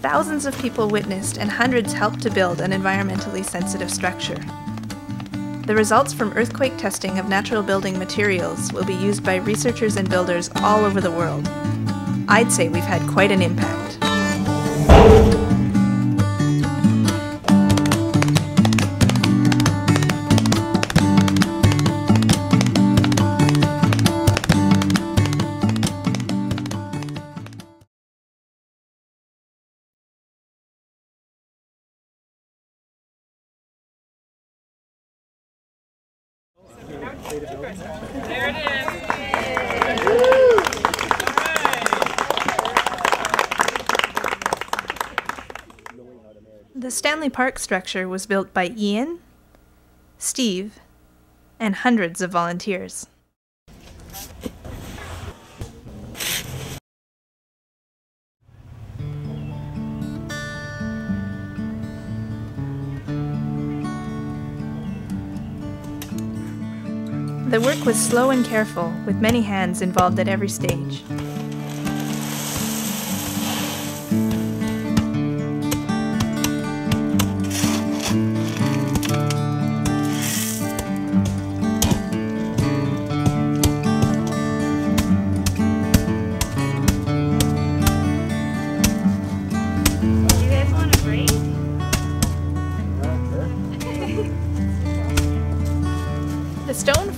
Thousands of people witnessed and hundreds helped to build an environmentally sensitive structure. The results from earthquake testing of natural building materials will be used by researchers and builders all over the world. I'd say we've had quite an impact. There it is. The Stanley Park structure was built by Ian, Steve, and hundreds of volunteers. Was slow and careful, with many hands involved at every stage.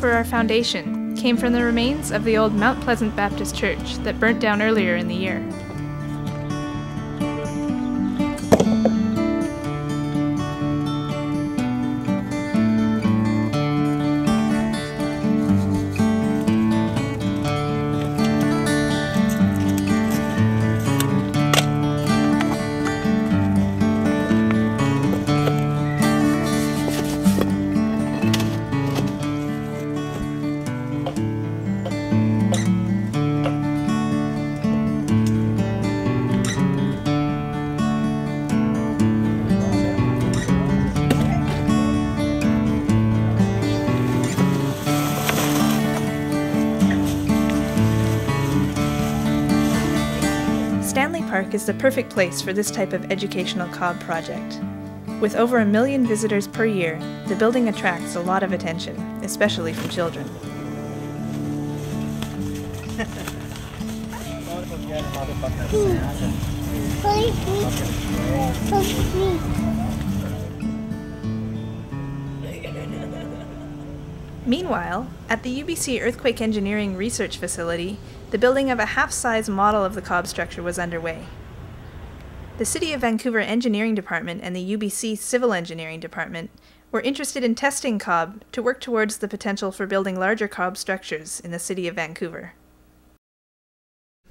For our foundation came from the remains of the old Mount Pleasant Baptist Church that burnt down earlier in the year. Park is the perfect place for this type of educational cob project. With over a million visitors per year, the building attracts a lot of attention, especially from children. Meanwhile, at the UBC Earthquake Engineering Research Facility, the building of a half size model of the cob structure was underway. The City of Vancouver Engineering Department and the UBC Civil Engineering Department were interested in testing cob to work towards the potential for building larger cob structures in the City of Vancouver.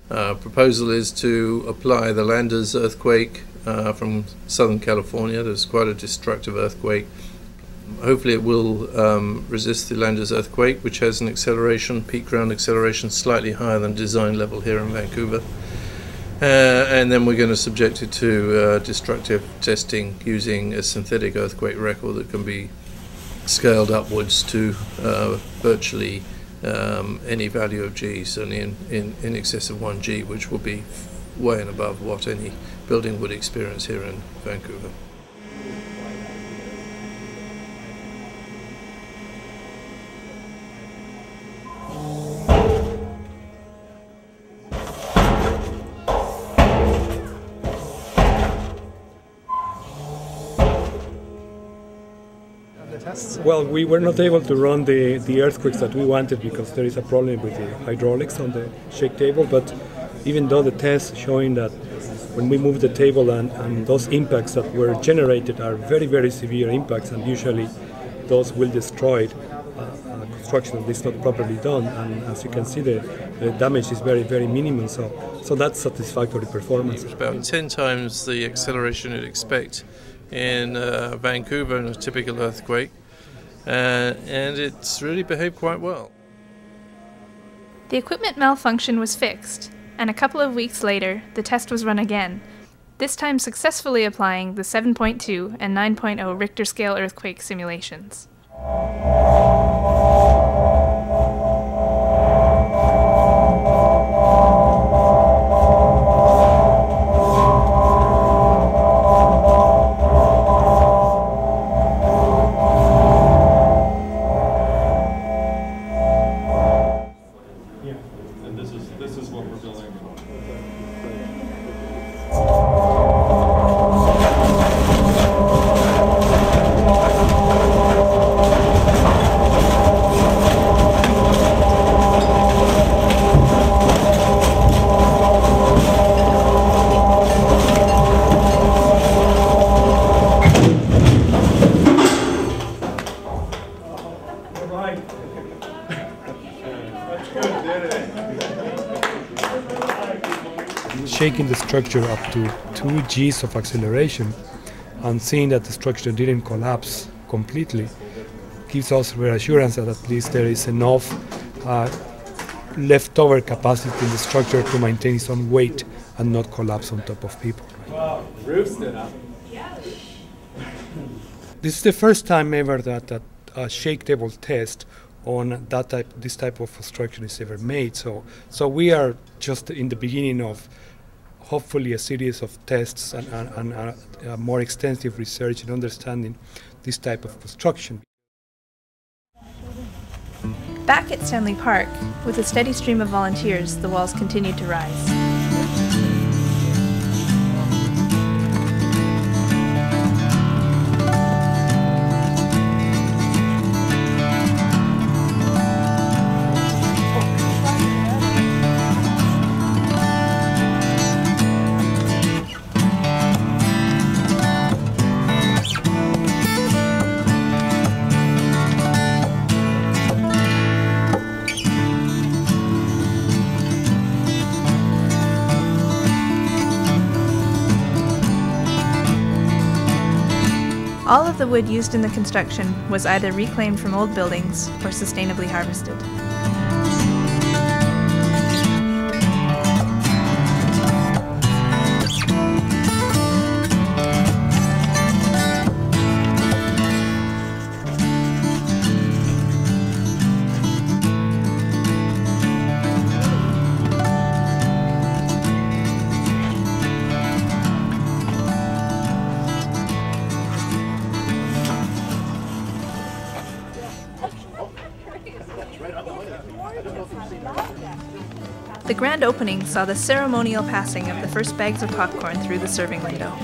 Uh, proposal is to apply the Landers earthquake uh, from Southern California. There's quite a destructive earthquake. Hopefully, it will um, resist the Landers earthquake, which has an acceleration, peak ground acceleration, slightly higher than design level here in Vancouver. Uh, and then we're going to subject it to uh, destructive testing using a synthetic earthquake record that can be scaled upwards to uh, virtually um, any value of G, certainly in, in, in excess of 1 G, which will be way and above what any building would experience here in Vancouver. Well, we were not able to run the, the earthquakes that we wanted because there is a problem with the hydraulics on the shake table. But even though the tests showing that when we move the table and, and those impacts that were generated are very, very severe impacts, and usually those will destroy uh, uh, construction that is not properly done. And as you can see, the, the damage is very, very minimal. So, so that's satisfactory performance. It's About 10 times the acceleration you'd expect in uh, Vancouver in a typical earthquake. Uh, and it's really behaved quite well. The equipment malfunction was fixed, and a couple of weeks later, the test was run again, this time successfully applying the 7.2 and 9.0 Richter scale earthquake simulations. Shaking the structure up to 2 G's of acceleration and seeing that the structure didn't collapse completely gives us reassurance that at least there is enough uh, leftover capacity in the structure to maintain its own weight and not collapse on top of people. Roof stood up. This is the first time ever that, that a shake table test on that type, this type of structure is ever made. So, so we are just in the beginning of hopefully a series of tests and, and, and uh, uh, more extensive research in understanding this type of construction. Back at Stanley Park, with a steady stream of volunteers, the walls continued to rise. All of the wood used in the construction was either reclaimed from old buildings or sustainably harvested. Grand opening saw the ceremonial passing of the first bags of popcorn through the serving window.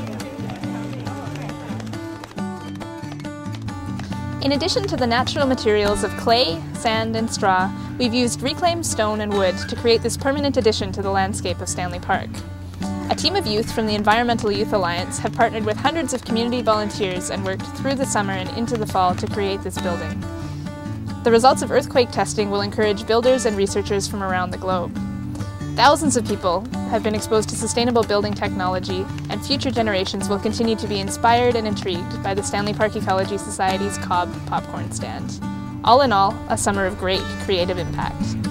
In addition to the natural materials of clay, sand, and straw, we've used reclaimed stone and wood to create this permanent addition to the landscape of Stanley Park. A team of youth from the Environmental Youth Alliance have partnered with hundreds of community volunteers and worked through the summer and into the fall to create this building. The results of earthquake testing will encourage builders and researchers from around the globe. Thousands of people have been exposed to sustainable building technology, and future generations will continue to be inspired and intrigued by the Stanley Park Ecology Society's Cob popcorn stand. All in all, a summer of great creative impact.